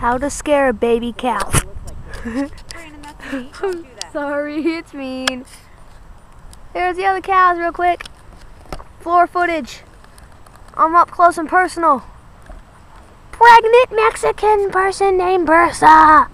How to scare a baby cow. I'm Sorry, it's mean. There's the other cows real quick. Floor footage. I'm up close and personal. Pregnant Mexican person named Bursa.